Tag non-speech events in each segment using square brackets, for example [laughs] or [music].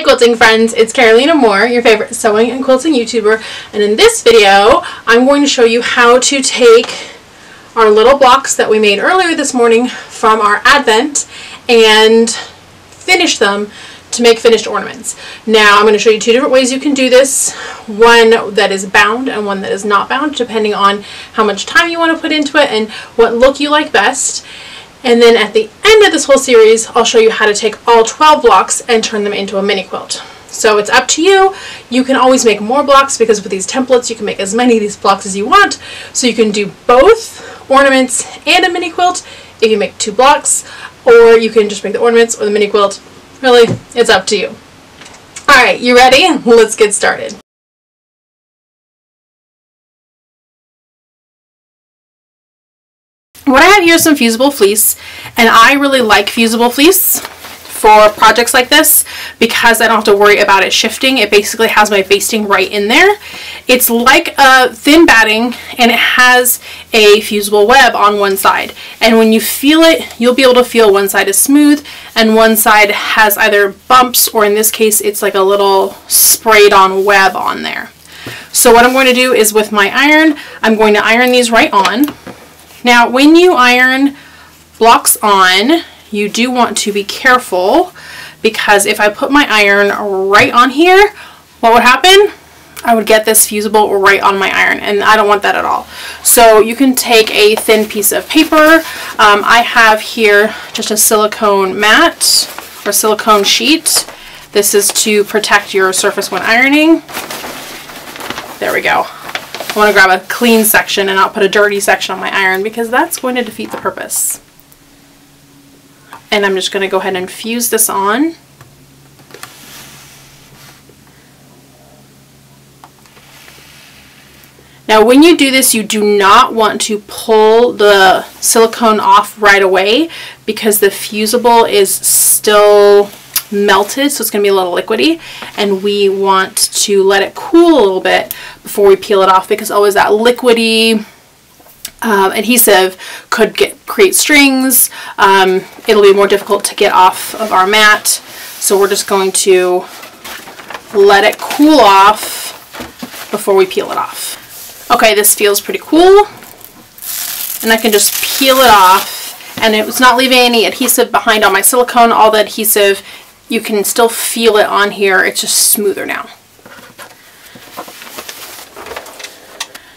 Hey quilting friends, it's Carolina Moore, your favorite sewing and quilting YouTuber, and in this video I'm going to show you how to take our little blocks that we made earlier this morning from our advent and finish them to make finished ornaments. Now I'm going to show you two different ways you can do this, one that is bound and one that is not bound depending on how much time you want to put into it and what look you like best. And then at the end of this whole series, I'll show you how to take all 12 blocks and turn them into a mini quilt. So it's up to you. You can always make more blocks because with these templates, you can make as many of these blocks as you want. So you can do both ornaments and a mini quilt if you make two blocks, or you can just make the ornaments or the mini quilt. Really, it's up to you. All right, you ready? [laughs] Let's get started. What I have here is some fusible fleece, and I really like fusible fleece for projects like this because I don't have to worry about it shifting. It basically has my basting right in there. It's like a thin batting and it has a fusible web on one side. And when you feel it, you'll be able to feel one side is smooth and one side has either bumps or in this case, it's like a little sprayed on web on there. So what I'm going to do is with my iron, I'm going to iron these right on. Now, when you iron blocks on, you do want to be careful because if I put my iron right on here, what would happen? I would get this fusible right on my iron and I don't want that at all. So you can take a thin piece of paper. Um, I have here just a silicone mat or silicone sheet. This is to protect your surface when ironing. There we go. I want to grab a clean section and not put a dirty section on my iron because that's going to defeat the purpose. And I'm just going to go ahead and fuse this on. Now when you do this, you do not want to pull the silicone off right away because the fusible is still melted so it's going to be a little liquidy and we want to let it cool a little bit before we peel it off because always that liquidy um, adhesive could get create strings um, it'll be more difficult to get off of our mat so we're just going to let it cool off before we peel it off. Okay this feels pretty cool and I can just peel it off and it was not leaving any adhesive behind on my silicone. All the adhesive you can still feel it on here. It's just smoother now.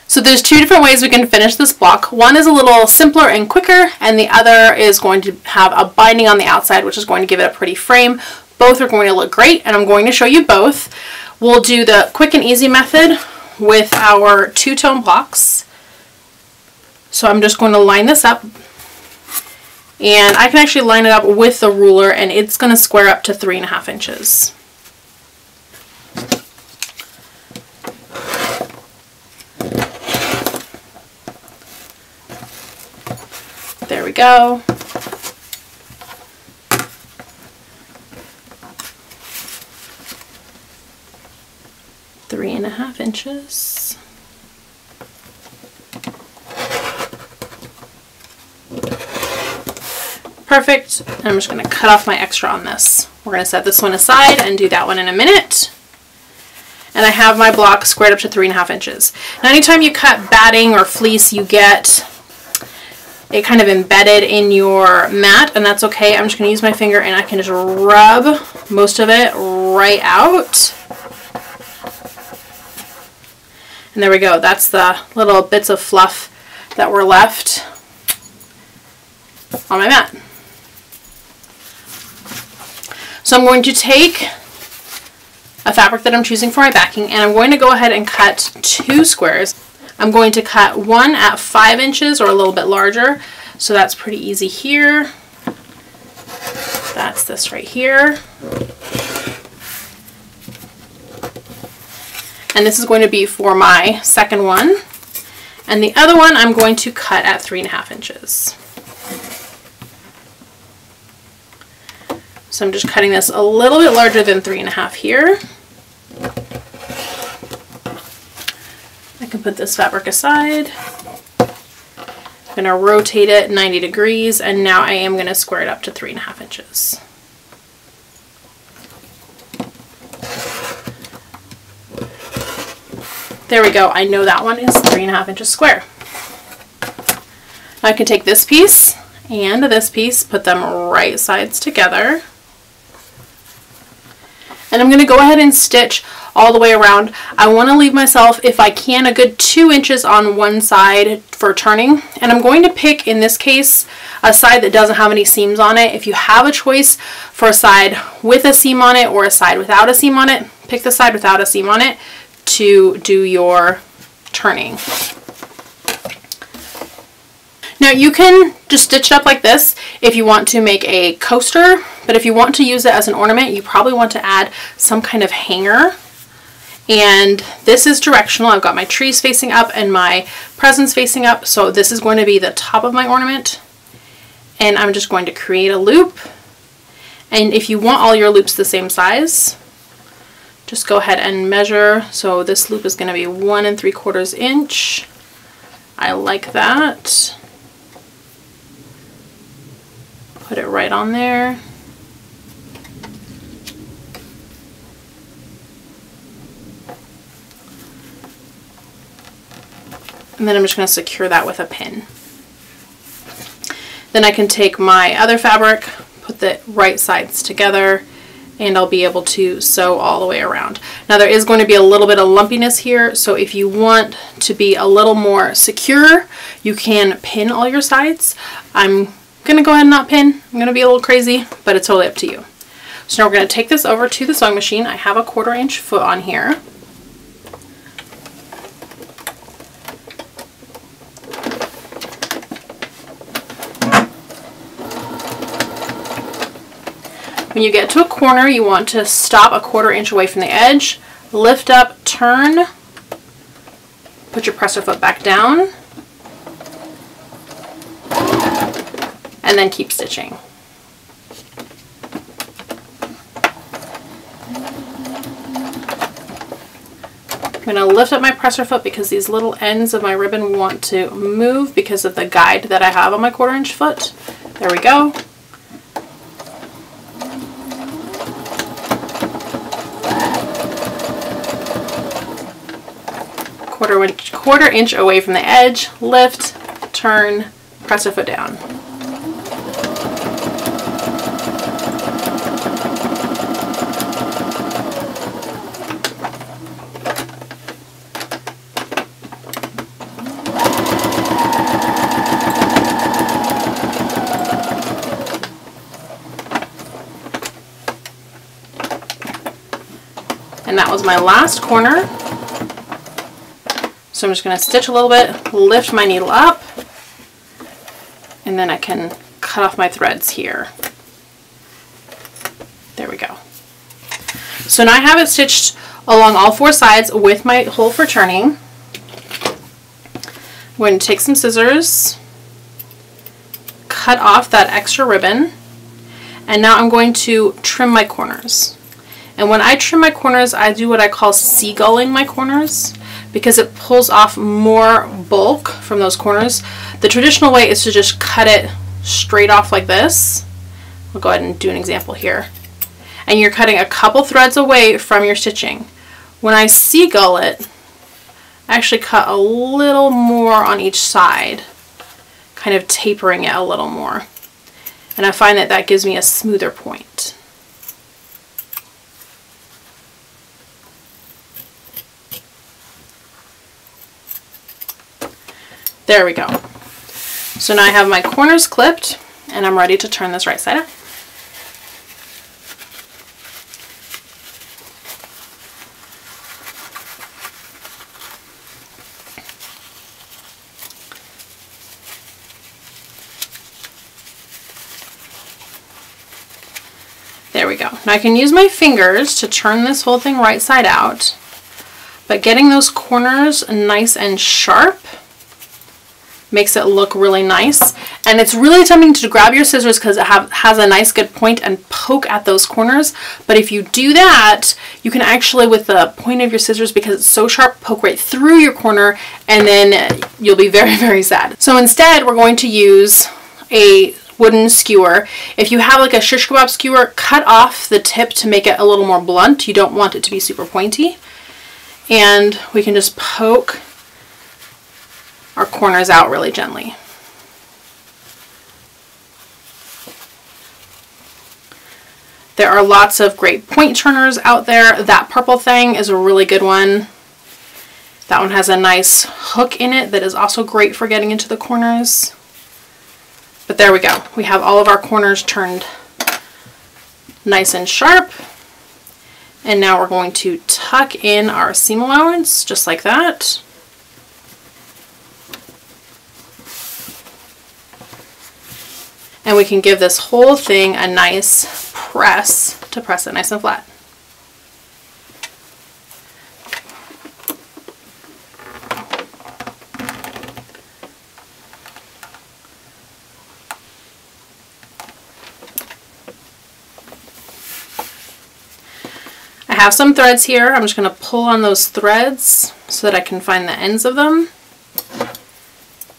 So there's two different ways we can finish this block. One is a little simpler and quicker, and the other is going to have a binding on the outside, which is going to give it a pretty frame. Both are going to look great, and I'm going to show you both. We'll do the quick and easy method with our two-tone blocks. So I'm just going to line this up and I can actually line it up with the ruler and it's going to square up to three and a half inches. There we go. Three and a half inches. Perfect. And I'm just going to cut off my extra on this. We're going to set this one aside and do that one in a minute. And I have my block squared up to three and a half inches. Now anytime you cut batting or fleece, you get it kind of embedded in your mat, and that's okay. I'm just going to use my finger and I can just rub most of it right out. And there we go. That's the little bits of fluff that were left on my mat. So I'm going to take a fabric that I'm choosing for my backing and I'm going to go ahead and cut two squares. I'm going to cut one at five inches or a little bit larger. So that's pretty easy here. That's this right here. And this is going to be for my second one. And the other one I'm going to cut at three and a half inches. So I'm just cutting this a little bit larger than three and a half here. I can put this fabric aside. I'm going to rotate it 90 degrees and now I am going to square it up to three and a half inches. There we go. I know that one is three and a half inches square. I can take this piece and this piece, put them right sides together. And I'm going to go ahead and stitch all the way around. I want to leave myself, if I can, a good two inches on one side for turning. And I'm going to pick, in this case, a side that doesn't have any seams on it. If you have a choice for a side with a seam on it or a side without a seam on it, pick the side without a seam on it to do your turning. Now you can just stitch it up like this if you want to make a coaster, but if you want to use it as an ornament, you probably want to add some kind of hanger. And this is directional. I've got my trees facing up and my presents facing up. So this is going to be the top of my ornament. And I'm just going to create a loop. And if you want all your loops the same size, just go ahead and measure. So this loop is going to be one and three quarters inch. I like that. Put it right on there. And then I'm just going to secure that with a pin. Then I can take my other fabric, put the right sides together, and I'll be able to sew all the way around. Now there is going to be a little bit of lumpiness here, so if you want to be a little more secure, you can pin all your sides. I'm going to go ahead and not pin. I'm going to be a little crazy, but it's totally up to you. So now we're going to take this over to the sewing machine. I have a quarter inch foot on here. When you get to a corner, you want to stop a quarter inch away from the edge, lift up, turn, put your presser foot back down, and then keep stitching. I'm going to lift up my presser foot because these little ends of my ribbon want to move because of the guide that I have on my quarter inch foot. There we go. quarter inch, quarter inch away from the edge, lift, turn, press your foot down. My last corner. So I'm just going to stitch a little bit, lift my needle up, and then I can cut off my threads here. There we go. So now I have it stitched along all four sides with my hole for turning. I'm going to take some scissors, cut off that extra ribbon, and now I'm going to trim my corners. And when I trim my corners, I do what I call seagulling my corners because it pulls off more bulk from those corners. The traditional way is to just cut it straight off like this. I'll go ahead and do an example here. And you're cutting a couple threads away from your stitching. When I seagull it, I actually cut a little more on each side, kind of tapering it a little more. And I find that that gives me a smoother point. There we go. So now I have my corners clipped and I'm ready to turn this right side up. There we go. Now I can use my fingers to turn this whole thing right side out, but getting those corners nice and sharp makes it look really nice. And it's really tempting to grab your scissors because it have, has a nice good point and poke at those corners. But if you do that, you can actually, with the point of your scissors, because it's so sharp, poke right through your corner and then you'll be very, [laughs] very sad. So instead, we're going to use a wooden skewer. If you have like a shish kebab skewer, cut off the tip to make it a little more blunt. You don't want it to be super pointy. and we can just poke our corners out really gently. There are lots of great point turners out there. That purple thing is a really good one. That one has a nice hook in it that is also great for getting into the corners. But there we go. We have all of our corners turned nice and sharp. And now we're going to tuck in our seam allowance just like that. And we can give this whole thing a nice press to press it nice and flat. I have some threads here. I'm just going to pull on those threads so that I can find the ends of them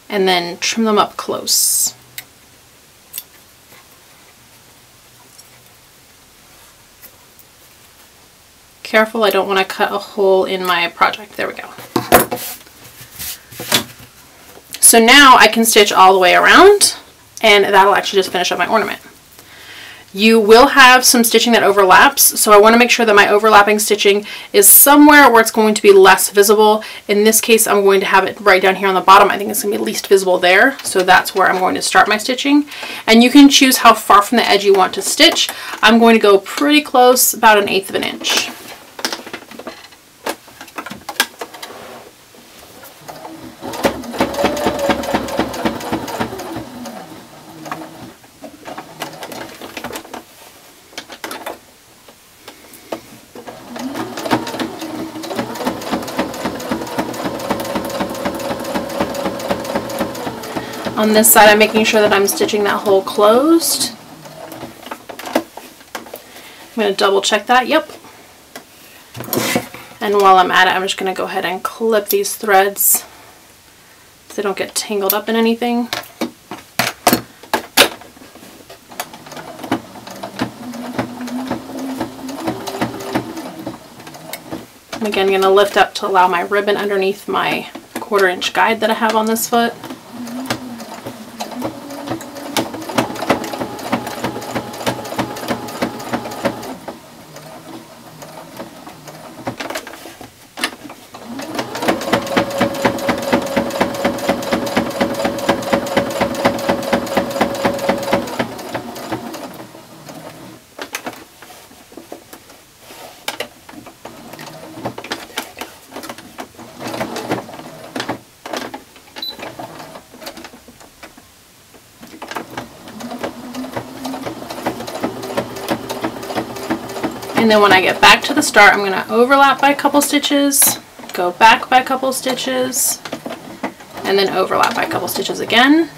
and then trim them up close. Careful, I don't want to cut a hole in my project. There we go. So now I can stitch all the way around and that'll actually just finish up my ornament. You will have some stitching that overlaps, so I want to make sure that my overlapping stitching is somewhere where it's going to be less visible. In this case, I'm going to have it right down here on the bottom. I think it's going to be least visible there, so that's where I'm going to start my stitching. And you can choose how far from the edge you want to stitch. I'm going to go pretty close, about an eighth of an inch. On this side, I'm making sure that I'm stitching that hole closed. I'm going to double check that. Yep. And while I'm at it, I'm just going to go ahead and clip these threads so they don't get tangled up in anything. I'm again going to lift up to allow my ribbon underneath my quarter inch guide that I have on this foot. Then when I get back to the start, I'm going to overlap by a couple stitches, go back by a couple stitches, and then overlap by a couple stitches again.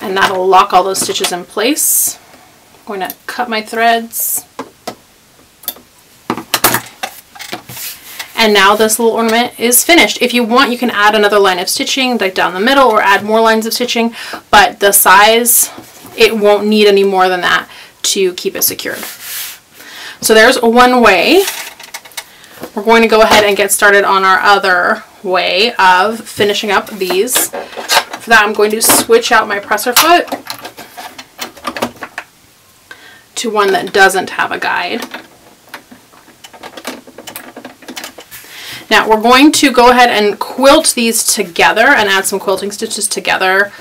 And that'll lock all those stitches in place. I'm going to cut my threads. And now this little ornament is finished. If you want, you can add another line of stitching like down the middle or add more lines of stitching, but the size, it won't need any more than that to keep it secured. So there's one way. We're going to go ahead and get started on our other way of finishing up these. For that, I'm going to switch out my presser foot to one that doesn't have a guide. Now we're going to go ahead and quilt these together and add some quilting stitches together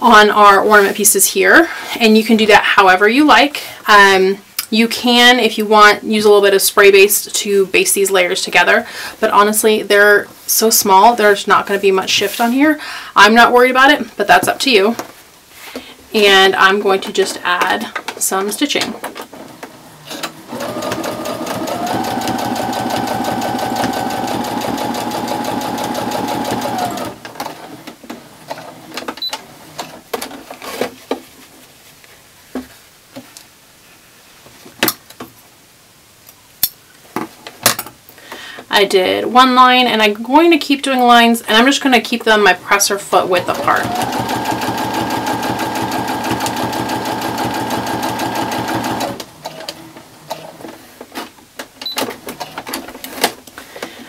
on our ornament pieces here. And you can do that however you like. Um, you can, if you want, use a little bit of spray baste to baste these layers together, but honestly, they're so small, there's not going to be much shift on here. I'm not worried about it, but that's up to you. And I'm going to just add some stitching. I did one line and I'm going to keep doing lines and I'm just going to keep them my presser foot width apart.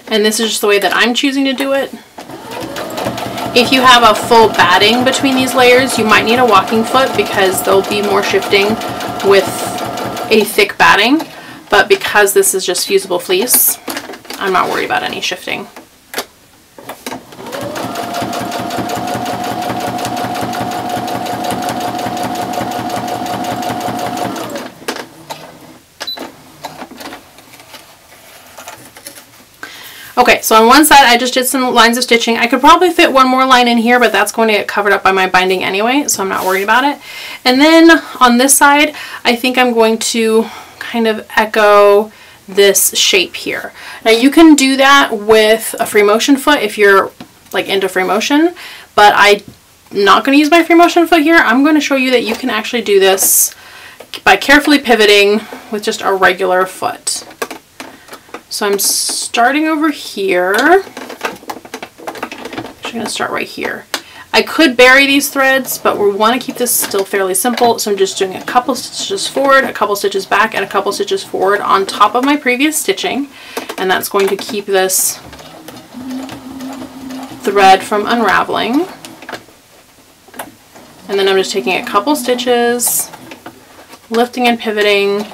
And this is just the way that I'm choosing to do it. If you have a full batting between these layers, you might need a walking foot because there'll be more shifting with a thick batting. But because this is just fusible fleece, I'm not worried about any shifting. Okay, so on one side I just did some lines of stitching. I could probably fit one more line in here, but that's going to get covered up by my binding anyway, so I'm not worried about it. And then on this side, I think I'm going to kind of echo this shape here. Now you can do that with a free motion foot if you're like into free motion, but I'm not going to use my free motion foot here. I'm going to show you that you can actually do this by carefully pivoting with just a regular foot. So I'm starting over here. I'm going to start right here. I could bury these threads, but we want to keep this still fairly simple. So I'm just doing a couple stitches forward, a couple stitches back, and a couple stitches forward on top of my previous stitching. And that's going to keep this thread from unraveling. And then I'm just taking a couple stitches, lifting and pivoting,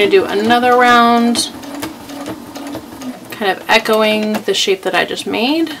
going to do another round, kind of echoing the shape that I just made.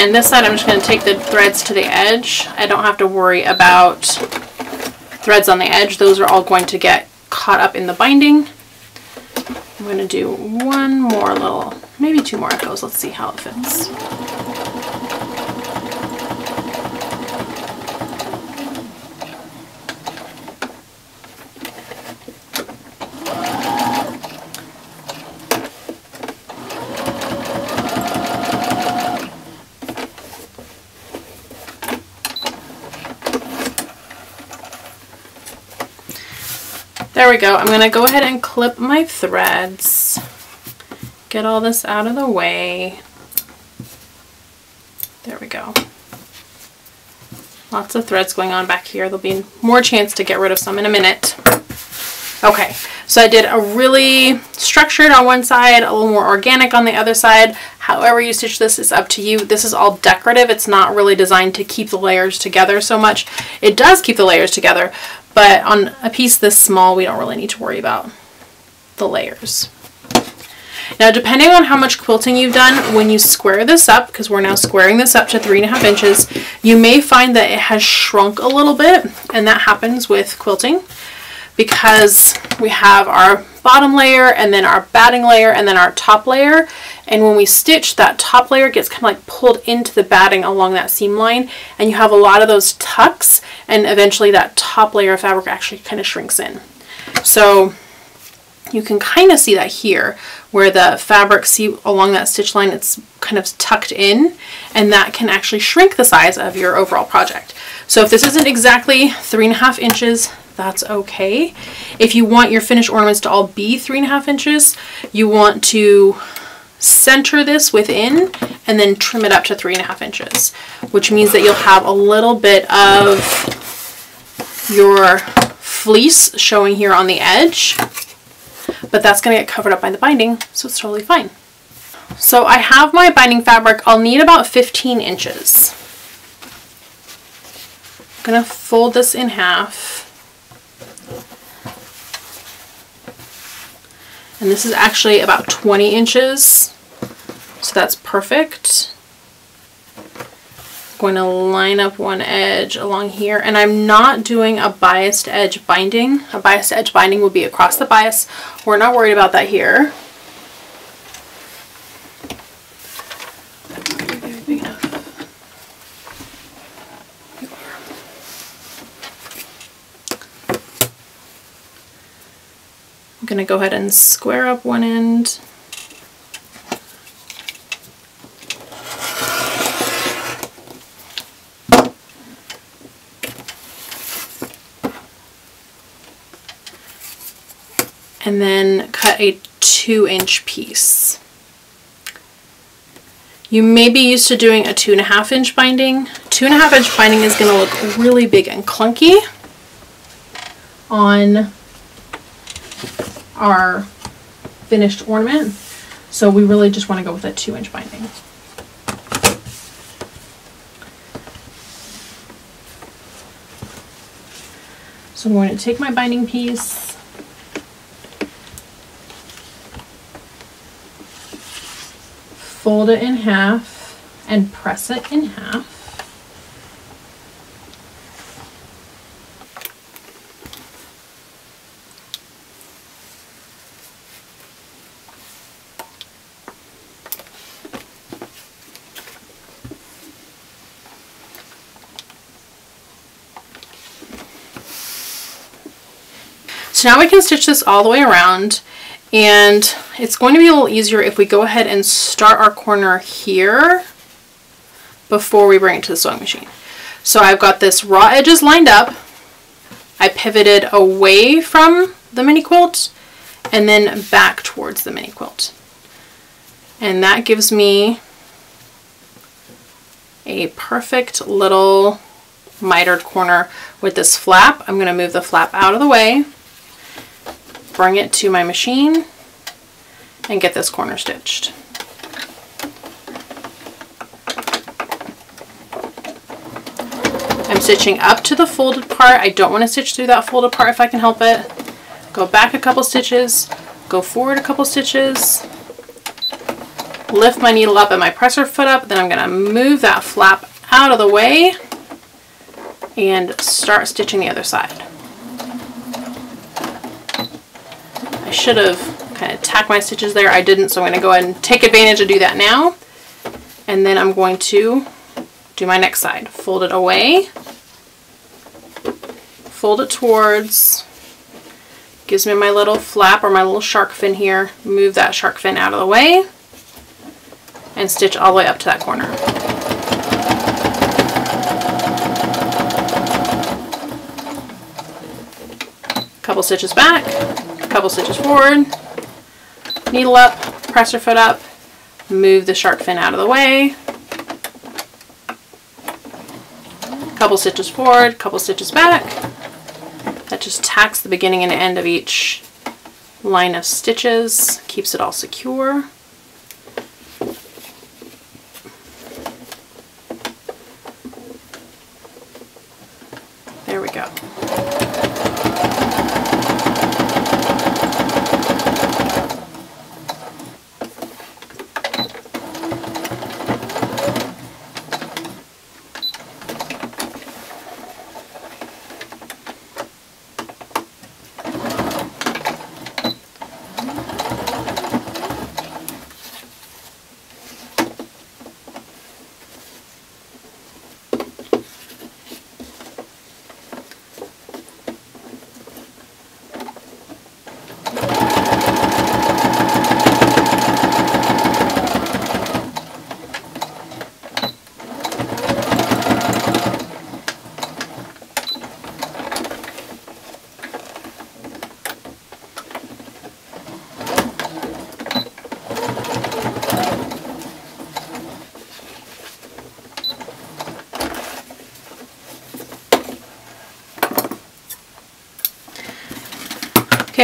And this side I'm just going to take the threads to the edge. I don't have to worry about threads on the edge. Those are all going to get caught up in the binding. I'm going to do one more little, maybe two more echoes. Let's see how it fits. There we go. I'm going to go ahead and clip my threads. Get all this out of the way. There we go. Lots of threads going on back here. There'll be more chance to get rid of some in a minute. Okay, so I did a really structured on one side, a little more organic on the other side. However you stitch this is up to you. This is all decorative. It's not really designed to keep the layers together so much. It does keep the layers together, but on a piece this small, we don't really need to worry about the layers. Now, depending on how much quilting you've done, when you square this up, because we're now squaring this up to three and a half inches, you may find that it has shrunk a little bit, and that happens with quilting because we have our bottom layer and then our batting layer and then our top layer. And when we stitch, that top layer gets kind of like pulled into the batting along that seam line and you have a lot of those tucks and eventually that top layer of fabric actually kind of shrinks in. So you can kind of see that here where the fabric, see along that stitch line, it's kind of tucked in and that can actually shrink the size of your overall project. So if this isn't exactly three and a half inches, that's okay. If you want your finished ornaments to all be three and a half inches, you want to center this within and then trim it up to three and a half inches, which means that you'll have a little bit of your fleece showing here on the edge, but that's gonna get covered up by the binding, so it's totally fine. So I have my binding fabric. I'll need about 15 inches. I'm gonna fold this in half. And this is actually about 20 inches, so that's perfect. going to line up one edge along here, and I'm not doing a biased edge binding. A biased edge binding would be across the bias. We're not worried about that here. Going to go ahead and square up one end. And then cut a two inch piece. You may be used to doing a two and a half inch binding. Two and a half inch binding is going to look really big and clunky on our finished ornament. So we really just want to go with a two inch binding. So I'm going to take my binding piece, fold it in half, and press it in half. So now we can stitch this all the way around and it's going to be a little easier if we go ahead and start our corner here before we bring it to the sewing machine. So I've got this raw edges lined up. I pivoted away from the mini quilt and then back towards the mini quilt. And that gives me a perfect little mitered corner with this flap. I'm going to move the flap out of the way bring it to my machine and get this corner stitched. I'm stitching up to the folded part. I don't want to stitch through that folded part if I can help it. Go back a couple stitches, go forward a couple stitches, lift my needle up and my presser foot up, then I'm going to move that flap out of the way and start stitching the other side. I should have kind of tacked my stitches there. I didn't, so I'm going to go ahead and take advantage and do that now. And then I'm going to do my next side. Fold it away, fold it towards, gives me my little flap or my little shark fin here. Move that shark fin out of the way and stitch all the way up to that corner. Couple stitches back, couple stitches forward, needle up, presser foot up, move the shark fin out of the way, couple stitches forward, couple stitches back. That just tacks the beginning and end of each line of stitches, keeps it all secure.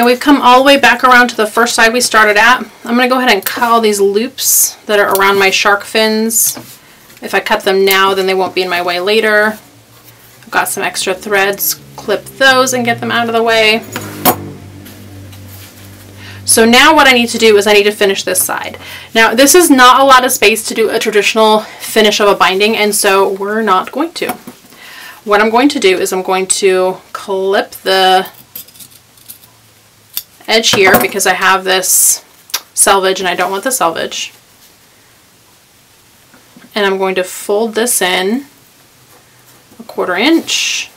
We've come all the way back around to the first side we started at. I'm going to go ahead and cut all these loops that are around my shark fins. If I cut them now, then they won't be in my way later. I've got some extra threads, clip those and get them out of the way. So now what I need to do is I need to finish this side. Now this is not a lot of space to do a traditional finish of a binding and so we're not going to. What I'm going to do is I'm going to clip the edge here because I have this selvage and I don't want the selvage. And I'm going to fold this in a quarter inch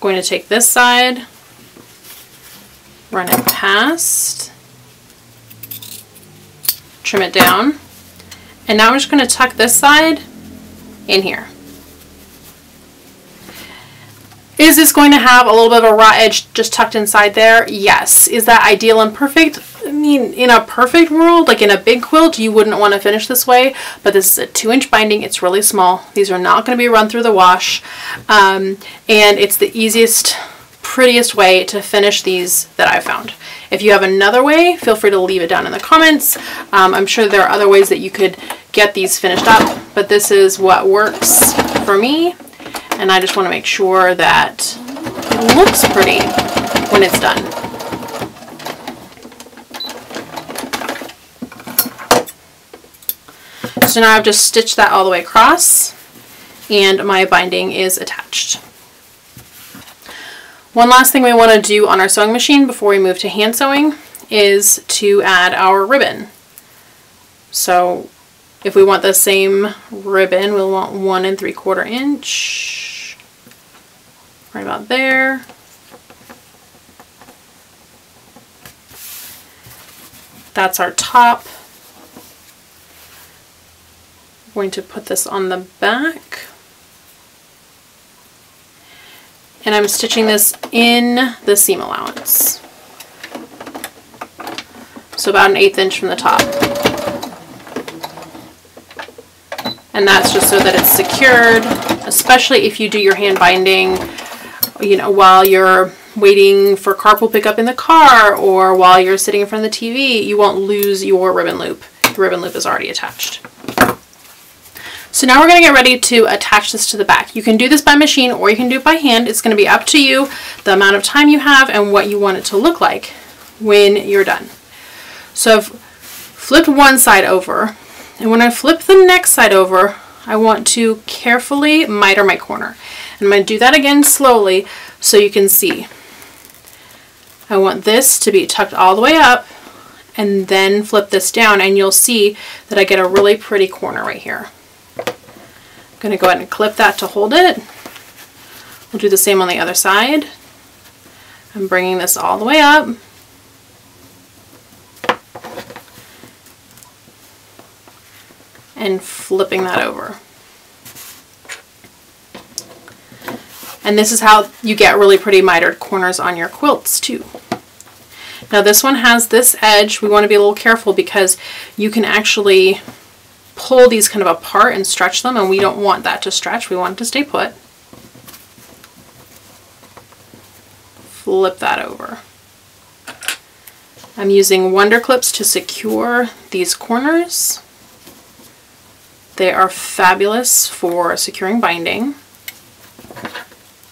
going to take this side, run it past, trim it down, and now I'm just going to tuck this side in here. Is this going to have a little bit of a raw edge just tucked inside there? Yes. Is that ideal and perfect? I mean, in a perfect world, like in a big quilt, you wouldn't want to finish this way, but this is a two inch binding. It's really small. These are not going to be run through the wash. Um, and it's the easiest, prettiest way to finish these that I've found. If you have another way, feel free to leave it down in the comments. Um, I'm sure there are other ways that you could get these finished up, but this is what works for me. And I just want to make sure that it looks pretty when it's done. So now I've just stitched that all the way across and my binding is attached. One last thing we want to do on our sewing machine before we move to hand sewing is to add our ribbon. So if we want the same ribbon, we'll want one and three quarter inch, right about there. That's our top I'm going to put this on the back. And I'm stitching this in the seam allowance. So about an eighth inch from the top. And that's just so that it's secured, especially if you do your hand binding, you know, while you're waiting for carpool pickup in the car or while you're sitting in front of the TV, you won't lose your ribbon loop. The ribbon loop is already attached. So now we're going to get ready to attach this to the back. You can do this by machine or you can do it by hand. It's going to be up to you, the amount of time you have and what you want it to look like when you're done. So I've flipped one side over and when I flip the next side over, I want to carefully miter my corner. And I'm going to do that again slowly so you can see. I want this to be tucked all the way up and then flip this down and you'll see that I get a really pretty corner right here going to go ahead and clip that to hold it. We'll do the same on the other side. I'm bringing this all the way up. And flipping that over. And this is how you get really pretty mitered corners on your quilts too. Now this one has this edge. We want to be a little careful because you can actually pull these kind of apart and stretch them and we don't want that to stretch. We want it to stay put. Flip that over. I'm using Wonder Clips to secure these corners. They are fabulous for securing binding. All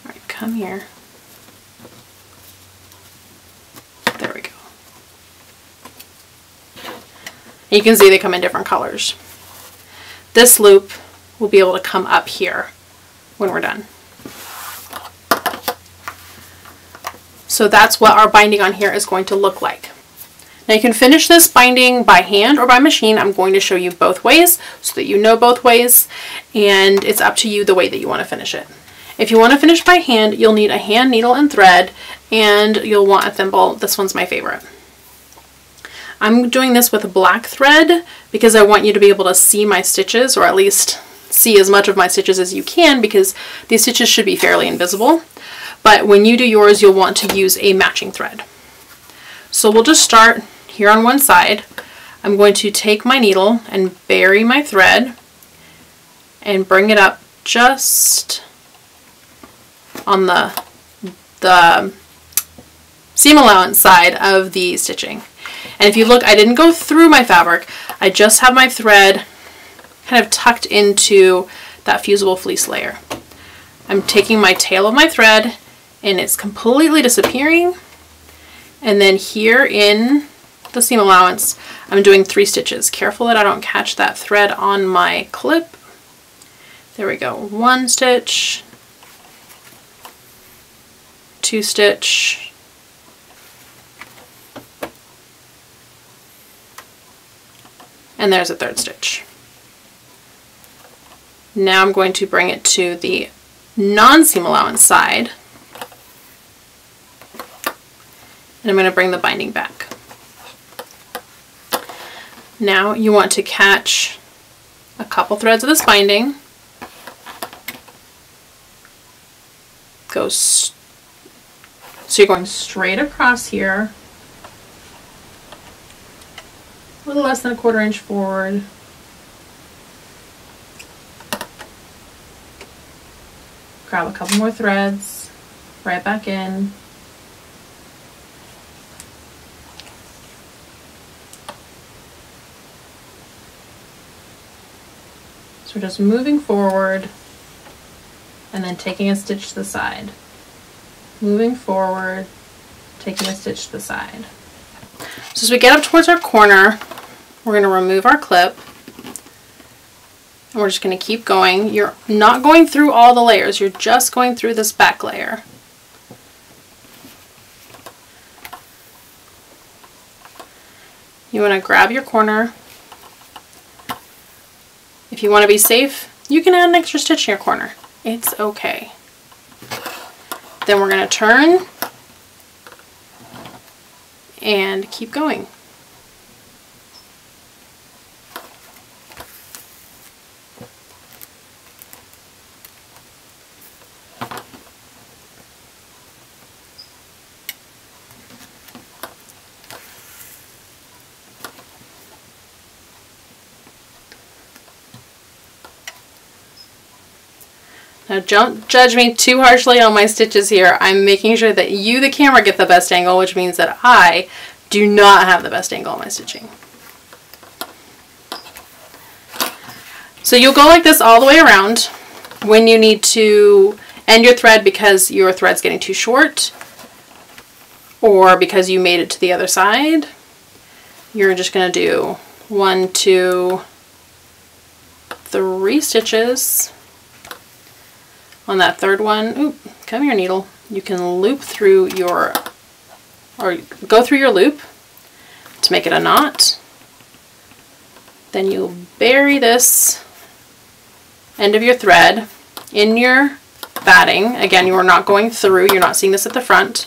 right, come here. There we go. You can see they come in different colors this loop will be able to come up here when we're done. So that's what our binding on here is going to look like. Now you can finish this binding by hand or by machine. I'm going to show you both ways so that you know both ways and it's up to you the way that you want to finish it. If you want to finish by hand, you'll need a hand needle and thread and you'll want a thimble. This one's my favorite. I'm doing this with black thread because I want you to be able to see my stitches or at least see as much of my stitches as you can because these stitches should be fairly invisible. But when you do yours, you'll want to use a matching thread. So we'll just start here on one side. I'm going to take my needle and bury my thread and bring it up just on the, the seam allowance side of the stitching. And if you look, I didn't go through my fabric. I just have my thread kind of tucked into that fusible fleece layer. I'm taking my tail of my thread and it's completely disappearing. And then here in the seam allowance, I'm doing three stitches. Careful that I don't catch that thread on my clip. There we go. One stitch, two stitch, and there's a third stitch. Now I'm going to bring it to the non-seam allowance side and I'm going to bring the binding back. Now you want to catch a couple threads of this binding, go so you're going straight across here, a little less than a quarter inch forward, grab a couple more threads, right back in, So we're just moving forward and then taking a stitch to the side. Moving forward, taking a stitch to the side. So as we get up towards our corner, we're going to remove our clip. And we're just going to keep going. You're not going through all the layers, you're just going through this back layer. You want to grab your corner if you want to be safe, you can add an extra stitch in your corner. It's okay. Then we're going to turn and keep going. Don't judge me too harshly on my stitches here. I'm making sure that you, the camera, get the best angle, which means that I do not have the best angle on my stitching. So you'll go like this all the way around when you need to end your thread because your thread's getting too short or because you made it to the other side. You're just going to do one, two, three stitches on that third one, oop, come here needle, you can loop through your, or go through your loop to make it a knot. Then you'll bury this end of your thread in your batting. Again, you are not going through, you're not seeing this at the front.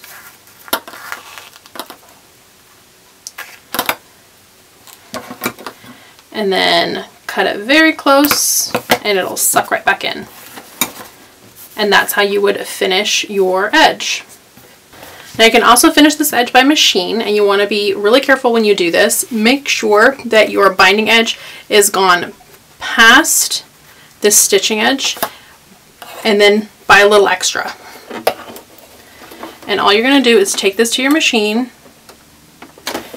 And then cut it very close and it'll suck right back in and that's how you would finish your edge. Now you can also finish this edge by machine and you want to be really careful when you do this. Make sure that your binding edge is gone past this stitching edge and then by a little extra. And all you're going to do is take this to your machine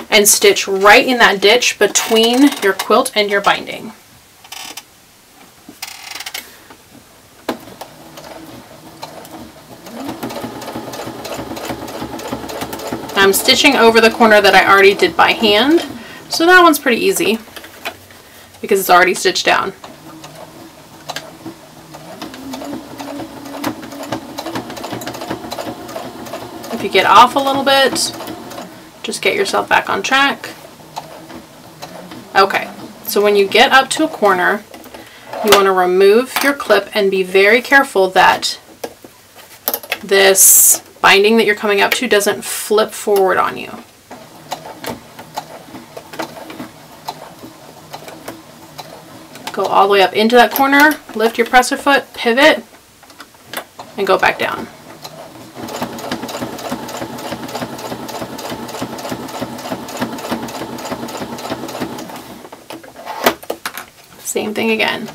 and stitch right in that ditch between your quilt and your binding. I'm stitching over the corner that I already did by hand, so that one's pretty easy because it's already stitched down. If you get off a little bit, just get yourself back on track. Okay, so when you get up to a corner, you want to remove your clip and be very careful that this binding that you're coming up to doesn't flip forward on you. Go all the way up into that corner, lift your presser foot, pivot, and go back down. Same thing again.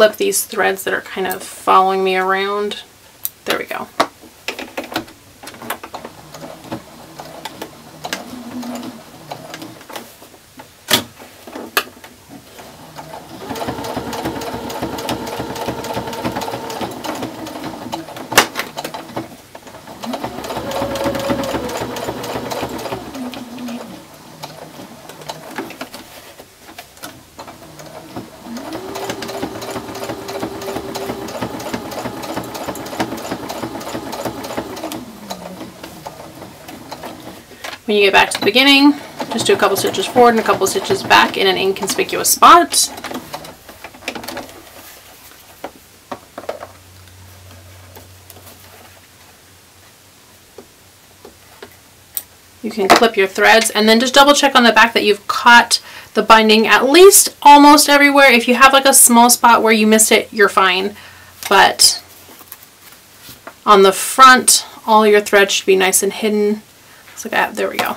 Clip these threads that are kind of following me around. There we go. When you get back to the beginning, just do a couple stitches forward and a couple stitches back in an inconspicuous spot. You can clip your threads and then just double check on the back that you've caught the binding at least almost everywhere. If you have like a small spot where you missed it, you're fine. But on the front, all your threads should be nice and hidden. So that, there we go.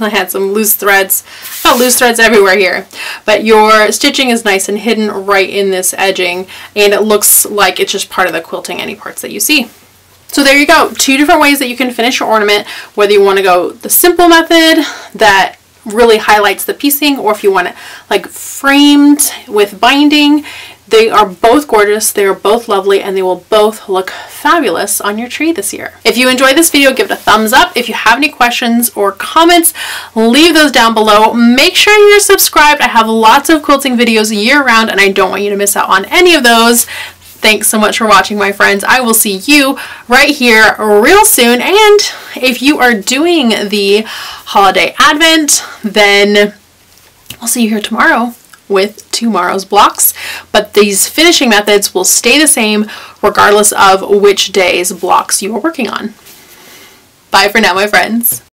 I had some loose threads. Got loose threads everywhere here. But your stitching is nice and hidden right in this edging and it looks like it's just part of the quilting any parts that you see. So there you go, two different ways that you can finish your ornament, whether you want to go the simple method that really highlights the piecing or if you want it like framed with binding they are both gorgeous, they are both lovely, and they will both look fabulous on your tree this year. If you enjoyed this video, give it a thumbs up. If you have any questions or comments, leave those down below. Make sure you're subscribed. I have lots of quilting videos year round, and I don't want you to miss out on any of those. Thanks so much for watching, my friends. I will see you right here real soon. And if you are doing the holiday advent, then I'll see you here tomorrow with tomorrow's blocks, but these finishing methods will stay the same regardless of which day's blocks you are working on. Bye for now, my friends.